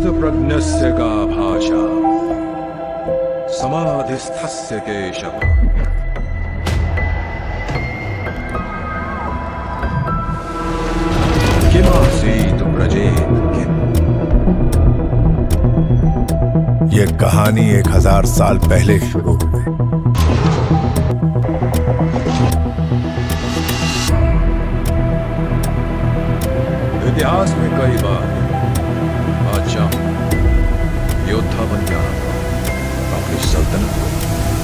स्थितप्रज्ञस्य का भाषा समाधिस्थस्य केशव। किमासीत व्रजेत किम? ये कहानी एक हज़ार साल पहले शुरू हुई। इतिहास में कई बार ったな。